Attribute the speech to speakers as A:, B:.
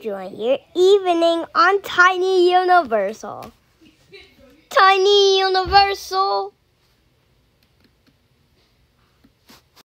A: Join your evening on Tiny Universal. Tiny Universal.